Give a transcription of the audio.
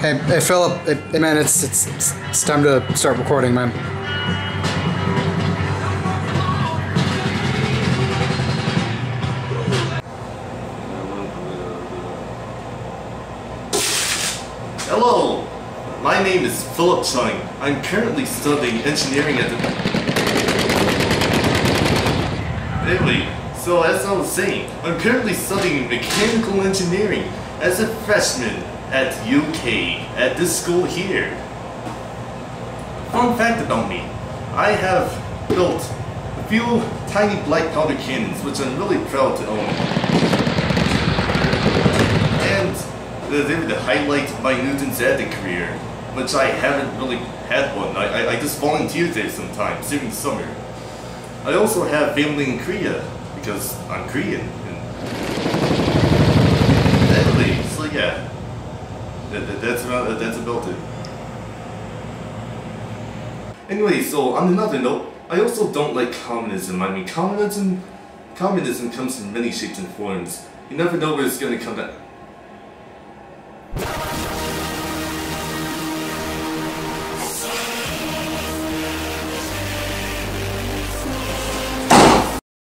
Hey, hey, Philip. Hey, man, it's, it's it's time to start recording, man. Hello, my name is Philip Chung. I'm currently studying engineering at the. Anyway, so as I was saying, I'm currently studying mechanical engineering as a freshman at UK at this school here. Fun fact about me, I have built a few tiny black powder cannons which I'm really proud to own. And they were the highlight of my Newton's Attic career, which I haven't really had one. I, I, I just volunteered there sometimes during the summer. I also have family in Korea, because I'm Korean. And anyway, so yeah, that, that, uh, that's, about, that's about it. Anyway, so on another note, I also don't like communism. I mean, communism, communism comes in many shapes and forms. You never know where it's gonna come at.